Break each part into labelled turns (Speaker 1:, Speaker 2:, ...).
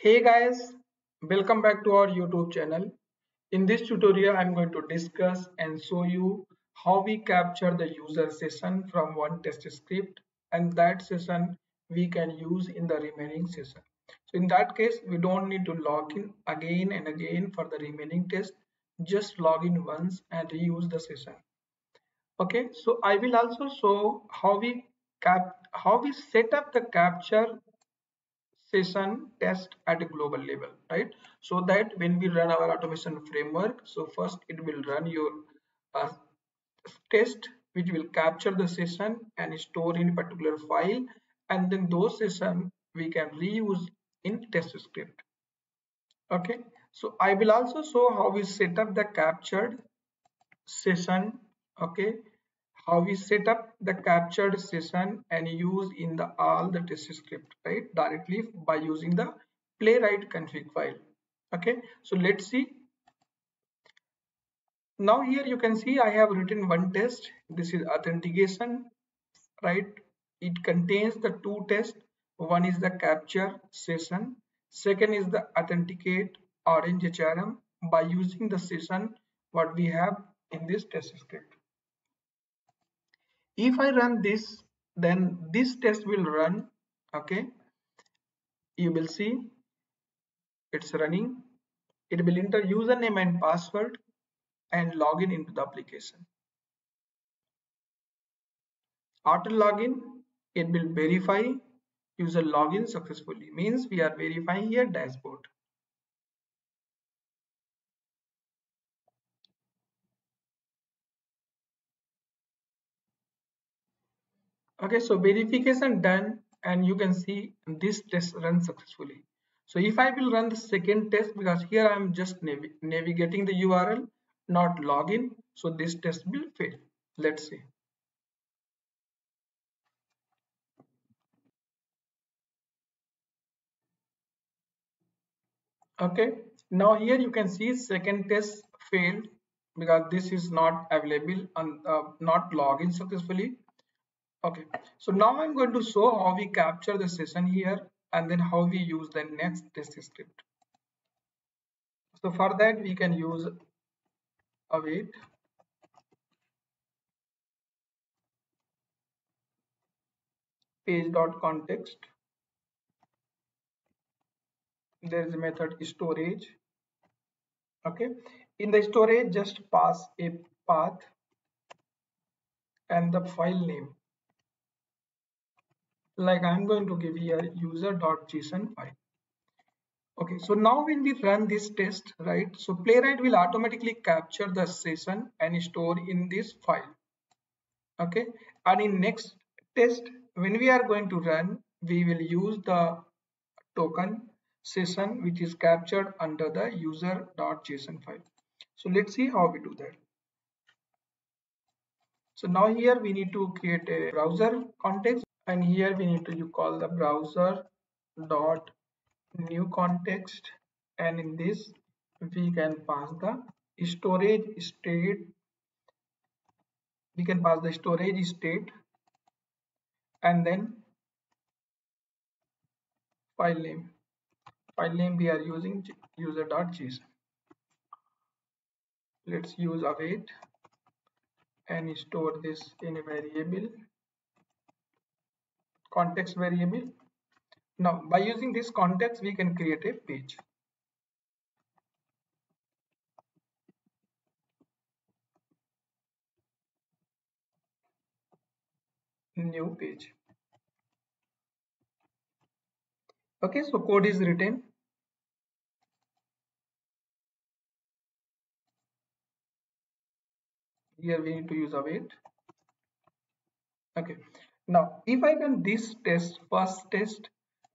Speaker 1: Hey guys, welcome back to our YouTube channel. In this tutorial, I'm going to discuss and show you how we capture the user session from one test script and that session we can use in the remaining session. So in that case, we don't need to log in again and again for the remaining test. Just log in once and reuse the session. Okay, so I will also show how we cap how we set up the capture session test at a global level right? So that when we run our automation framework so first it will run your uh, test which will capture the session and store in particular file and then those session we can reuse in test script. Okay? So i will also show how we set up the captured session okay how we set up the captured session and use in the all the test script right directly by using the playwright config file. Okay so let's see. Now here you can see i have written one test. This is authentication right? It contains the two tests. One is the capture session. Second is the authenticate orange hrm by using the session what we have in this test script if I run this then this test will run okay? You will see it's running. It will enter username and password and login into the application. After login it will verify user login successfully. Means we are verifying here dashboard okay so verification done and you can see this test runs successfully. So if i will run the second test because here i am just nav navigating the url not login so this test will fail. Let's see. Okay now here you can see second test failed because this is not available and uh, not login successfully okay. So now i'm going to show how we capture the session here and then how we use the next test script. So for that we can use await. Page dot context there is a method storage. Okay. In the storage just pass a path and the file name like I'm going to give here user.json file. Okay, so now when we run this test, right, so Playwright will automatically capture the session and store in this file. Okay, and in next test, when we are going to run, we will use the token session which is captured under the user.json file. So let's see how we do that. So now here we need to create a browser context and here we need to you call the browser dot new context. And in this we can pass the storage state. We can pass the storage state. And then file name. File name we are using user.json let's use await and store this in a variable context variable. Now by using this context we can create a page. New page. Okay so code is written. Here we need to use await. Okay now, if I run this test, first test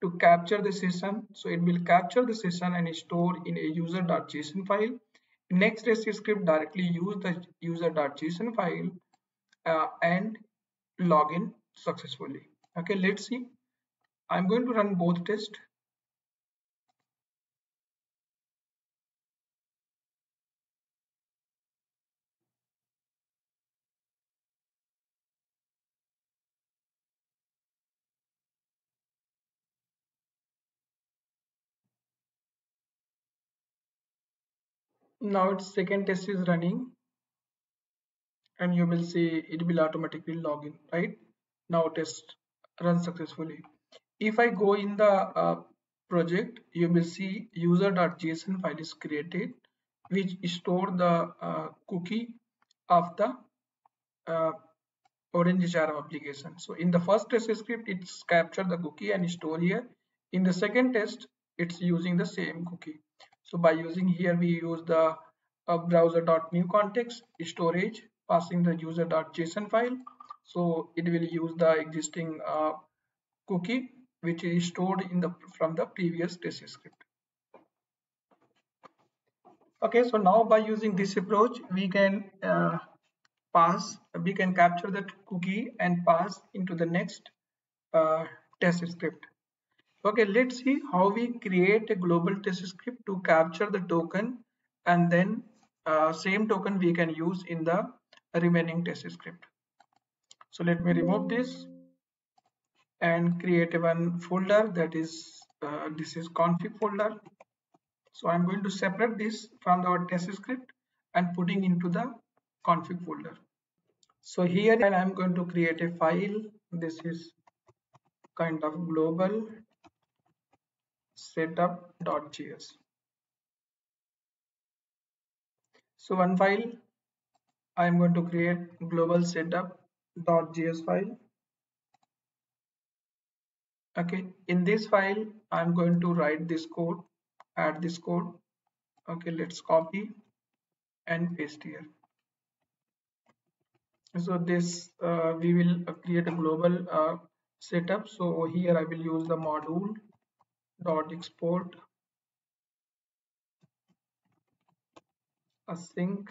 Speaker 1: to capture the session, so it will capture the session and store in a user.json file. Next test script directly use the user.json file uh, and login successfully. Okay, let's see. I'm going to run both tests. Now its second test is running. And you will see it will automatically log in right? Now test run successfully. If i go in the uh, project you will see user.json file is created which store the uh, cookie of the uh, orange HRM application. So in the first test script it's capture the cookie and store here. In the second test it's using the same cookie so by using here we use the uh, browser.new context storage passing the user.json file. So it will use the existing uh, cookie which is stored in the from the previous test script. Okay so now by using this approach we can uh, pass we can capture that cookie and pass into the next uh, test script okay let's see how we create a global test script to capture the token and then uh, same token we can use in the remaining test script. So let me remove this and create one folder that is uh, this is config folder. So i'm going to separate this from our test script and putting into the config folder. So here i'm going to create a file. This is kind of global setup.js so one file I am going to create global setup.js file. Okay, in this file, I'm going to write this code, add this code. Okay, let's copy and paste here. So this uh, we will create a global uh, setup. So here I will use the module dot export async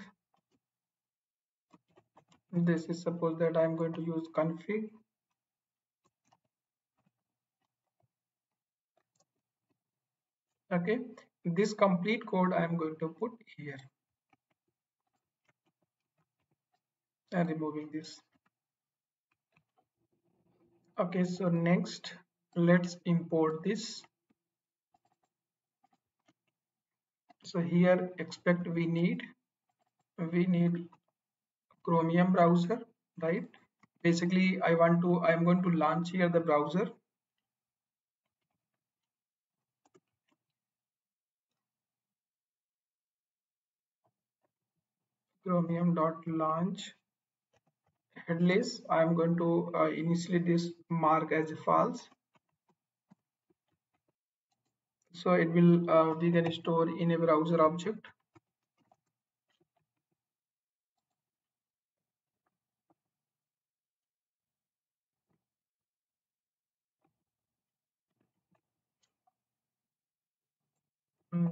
Speaker 1: this is suppose that I'm going to use config. Okay this complete code I'm going to put here and removing this. Okay so next let's import this so here expect we need we need chromium browser right? Basically i want to i'm going to launch here the browser. Chromium dot launch headless. I'm going to uh, initially this mark as false so it will uh, we can store in a browser object.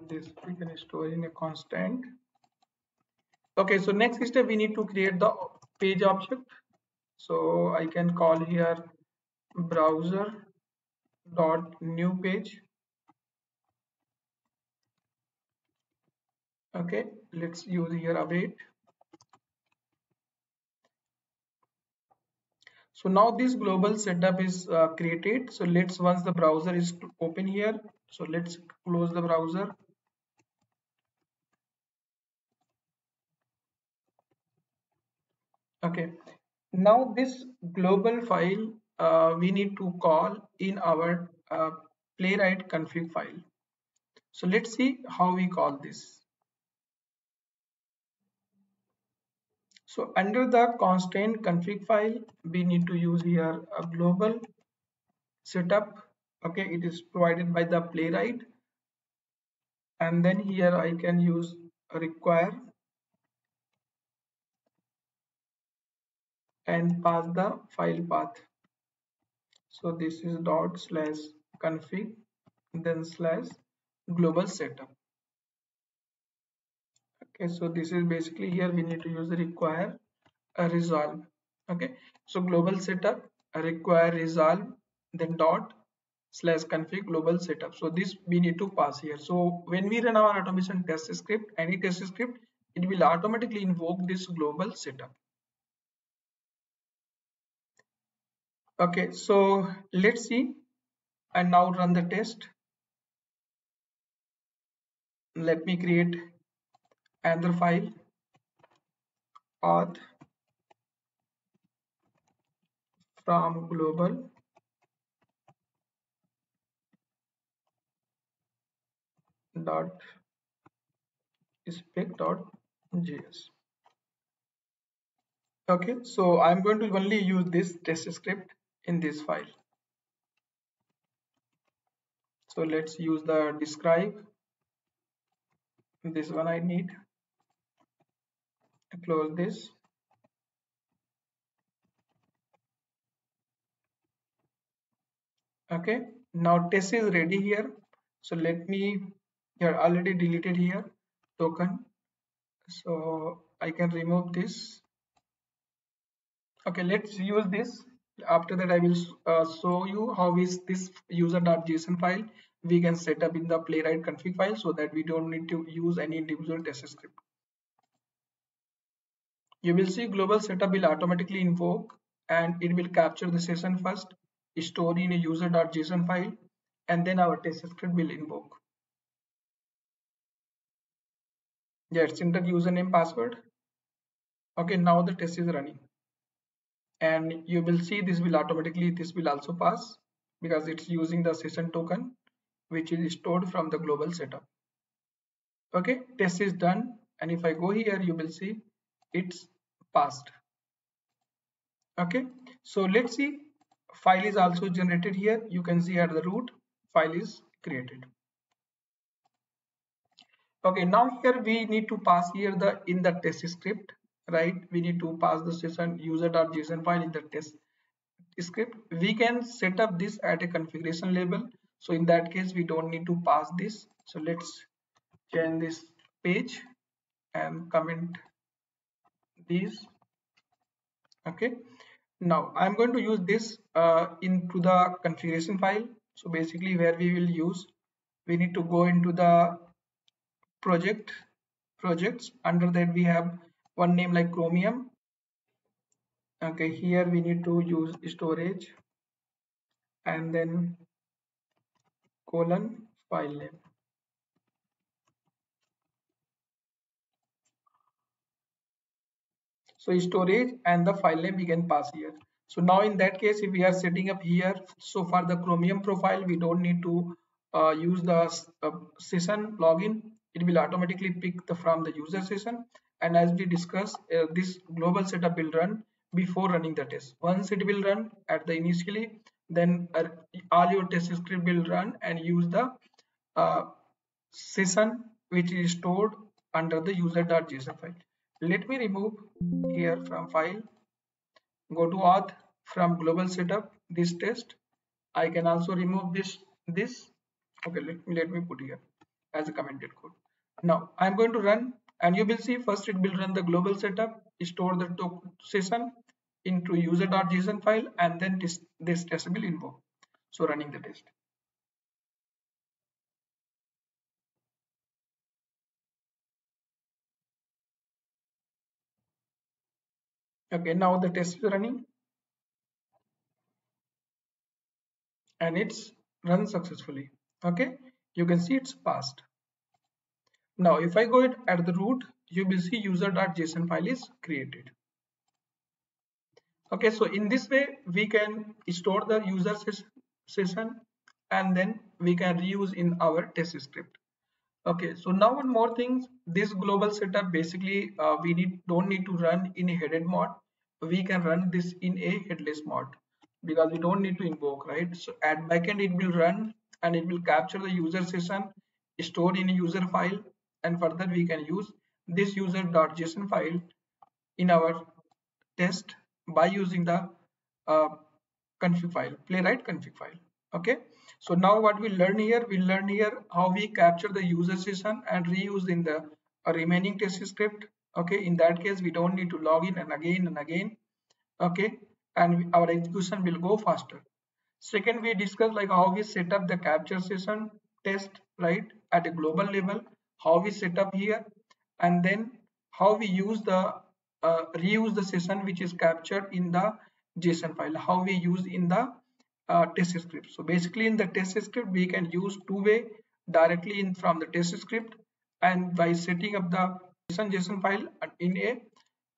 Speaker 1: This we can store in a constant. Okay so next step we need to create the page object. So i can call here browser dot new page okay let's use here await so now this global setup is uh, created. So let's once the browser is open here so let's close the browser. Okay now this global file uh, we need to call in our uh, playwright config file. So let's see how we call this so under the constant config file we need to use here a global setup. Okay it is provided by the playwright. And then here I can use require and pass the file path. So this is dot slash config then slash global setup okay so this is basically here we need to use the require a resolve. Okay so global setup require resolve then dot slash config global setup. So this we need to pass here. So when we run our automation test script any test script it will automatically invoke this global setup. Okay so let's see and now run the test. Let me create another file. Auth from global. Dot. Spec.js okay so i'm going to only use this test script in this file. So let's use the describe. This one i need close this. Okay now test is ready here. So let me here already deleted here token. So i can remove this. Okay let's use this. After that i will uh, show you how is this user.json file. We can set up in the playwright config file so that we don't need to use any individual test script you will see global setup will automatically invoke and it will capture the session first store in a user.json file and then our test script will invoke. Yes enter username password. Okay now the test is running. And you will see this will automatically this will also pass because it's using the session token which is stored from the global setup. Okay test is done. And if i go here you will see it's passed okay so let's see file is also generated here. You can see at the root file is created. Okay now here we need to pass here the in the test script right? We need to pass the session user.json file in the test script. We can set up this at a configuration level so in that case we don't need to pass this. So let's change this page and comment these. Okay. Now i'm going to use this uh, into the configuration file. So basically where we will use we need to go into the project projects. Under that we have one name like chromium. Okay here we need to use storage. And then colon file name so storage and the file name we can pass here. So now in that case if we are setting up here so for the chromium profile we don't need to uh, use the uh, session login. It will automatically pick the from the user session. And as we discussed uh, this global setup will run before running the test. Once it will run at the initially then uh, all your test script will run and use the uh, session which is stored under the user.json file let me remove here from file. Go to auth from global setup this test. I can also remove this this. Okay let me let me put here as a commented code. Now i'm going to run and you will see first it will run the global setup store the session into user.json file and then this, this test will invoke. So running the test okay now the test is running. And it's run successfully. Okay you can see it's passed. Now if I go it at the root you will see user.json file is created. Okay so in this way we can store the user session and then we can reuse in our test script. Okay so now one more thing. This global setup basically uh, we need don't need to run in a headed mode we can run this in a headless mode because we don't need to invoke right? So at backend it will run and it will capture the user session stored in a user file and further we can use this user.json file in our test by using the uh, config file playwright config file okay? So now what we learn here we learn here how we capture the user session and reuse in the remaining test script okay in that case we don't need to log in and again and again. Okay and our execution will go faster. Second we discuss like how we set up the capture session test right at a global level how we set up here and then how we use the uh, reuse the session which is captured in the json file how we use in the uh, test script. So basically in the test script we can use two way directly in from the test script and by setting up the json file in a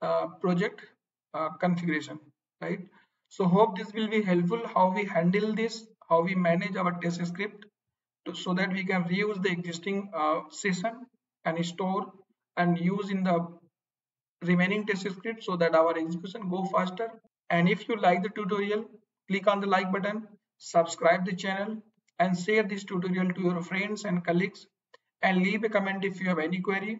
Speaker 1: uh, project uh, configuration right? So hope this will be helpful how we handle this how we manage our test script to, so that we can reuse the existing uh, session and store and use in the remaining test script so that our execution go faster. And if you like the tutorial click on the like button subscribe the channel and share this tutorial to your friends and colleagues and leave a comment if you have any query